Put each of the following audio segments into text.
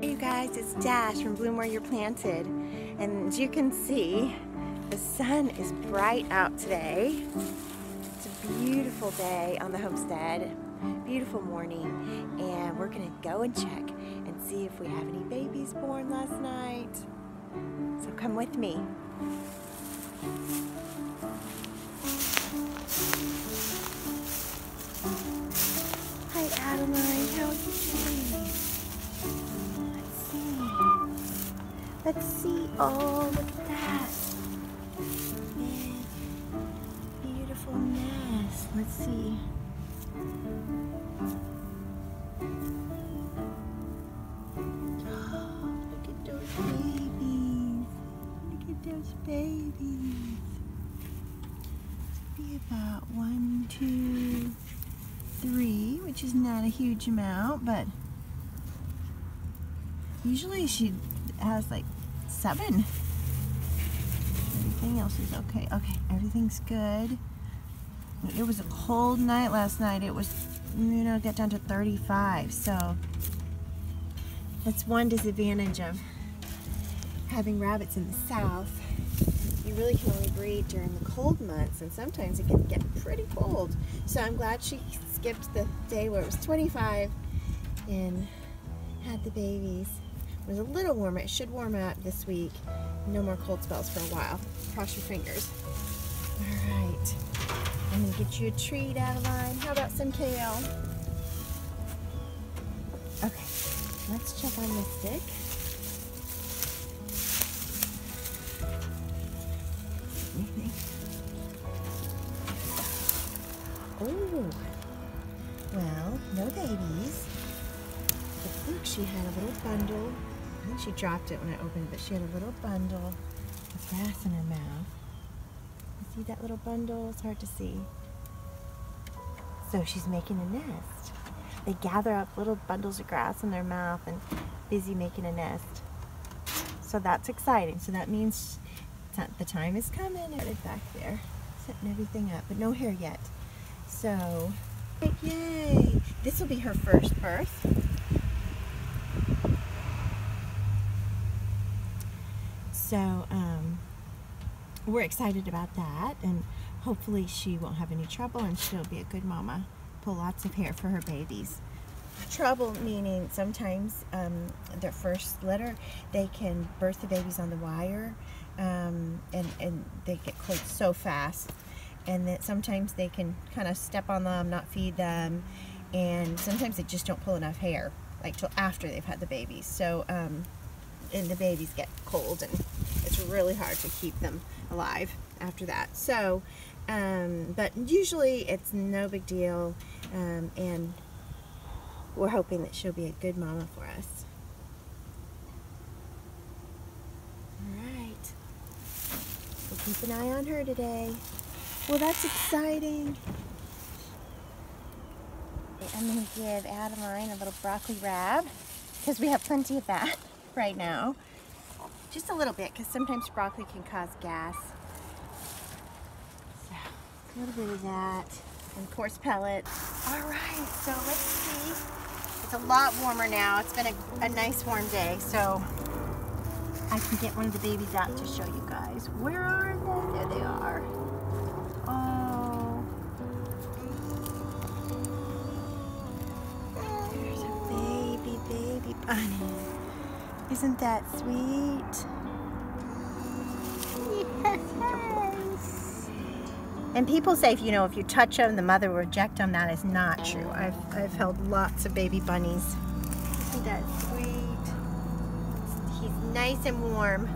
Hey you guys, it's Dash from Bloom Where You're Planted. And as you can see, the sun is bright out today. It's a beautiful day on the homestead, beautiful morning. And we're gonna go and check and see if we have any babies born last night. So come with me. Hi Adeline, how are you doing? Let's see. Oh, look at that. Beautiful nest. Let's see. Look at those babies. Look at those babies. Be about one, two, three, which is not a huge amount, but usually she has like seven. Everything else is okay. Okay, everything's good. It was a cold night last night. It was, you know, get down to 35. So that's one disadvantage of having rabbits in the south. You really can only breed during the cold months, and sometimes it can get pretty cold. So I'm glad she skipped the day where it was 25 and had the babies. It was a little warmer. It should warm up this week. No more cold spells for a while. Cross your fingers. All right. I'm gonna get you a treat, Adeline. How about some kale? Okay, let's check on Mystic. Anything? Oh, well, no babies. But look, she had a little bundle. I think she dropped it when I opened it, but she had a little bundle of grass in her mouth. You see that little bundle? It's hard to see. So she's making a nest. They gather up little bundles of grass in their mouth and busy making a nest. So that's exciting. So that means the time is coming. Right back there, setting everything up, but no hair yet. So, yay! This will be her first birth. So, um, we're excited about that, and hopefully she won't have any trouble and she'll be a good mama. Pull lots of hair for her babies. Trouble meaning sometimes um, their first litter, they can birth the babies on the wire, um, and, and they get cold so fast. And that sometimes they can kind of step on them, not feed them, and sometimes they just don't pull enough hair, like till after they've had the babies. So, um, and the babies get cold, and it's really hard to keep them alive after that. So, um, but usually it's no big deal, um, and we're hoping that she'll be a good mama for us. All right. We'll keep an eye on her today. Well, that's exciting. I'm going to give Adeline a little broccoli rabe because we have plenty of that right now. Just a little bit because sometimes broccoli can cause gas. So, a little bit of that. And coarse pellets. All right, so let's see. It's a lot warmer now. It's been a, a nice warm day, so I can get one of the babies out to show you guys. Where are they? There they are. Oh. There's a baby, baby bunny. Isn't that sweet? Yes. And people say, if you know, if you touch them, the mother will reject them. That is not true. I've, I've held lots of baby bunnies. Isn't that sweet? He's nice and warm.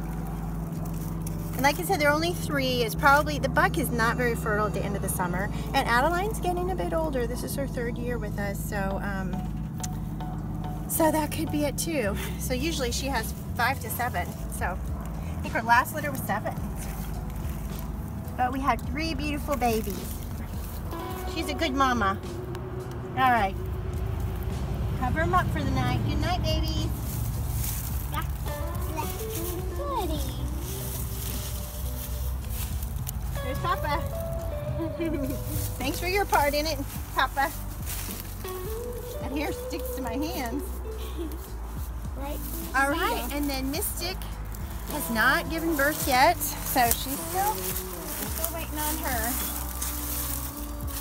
And like I said, there are only three. It's probably, the buck is not very fertile at the end of the summer. And Adeline's getting a bit older. This is her third year with us. So, um, so that could be it too. So usually she has five to seven. So I think her last litter was seven. But we had three beautiful babies. She's a good mama. All right. Cover them up for the night. Good night, babies. There's Papa. Thanks for your part in it, Papa. That hair sticks to my hands. Right. All right, and then Mystic has not given birth yet, so she's still still waiting on her.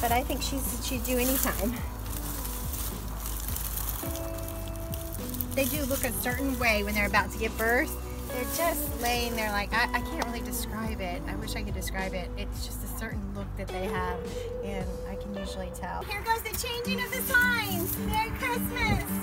But I think she's she's due anytime. They do look a certain way when they're about to give birth. They're just laying there like I, I can't really describe it. I wish I could describe it. It's just a certain look that they have, and I can usually tell. Here goes the changing of the signs. Merry Christmas.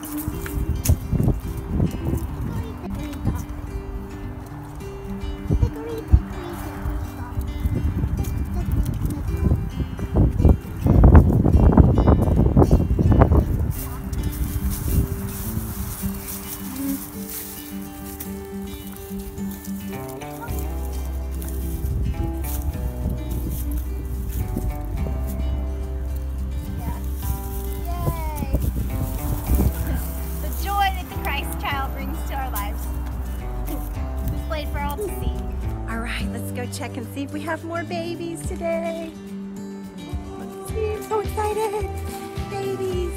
go check and see if we have more babies today. See, I'm so excited. Babies.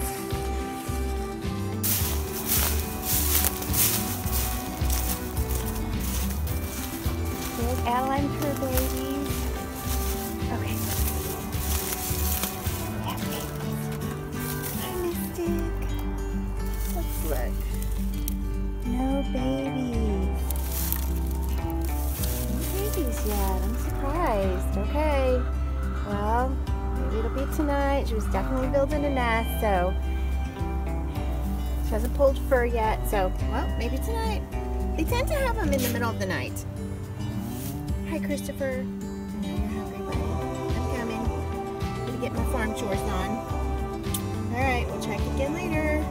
There's Adeline her babies. Tonight. She was definitely building a nest, so she hasn't pulled fur yet. So, well, maybe tonight. They tend to have them in the middle of the night. Hi, Christopher. I you're hungry, buddy. I'm coming. Gonna get my farm chores on. All right, we'll check again later.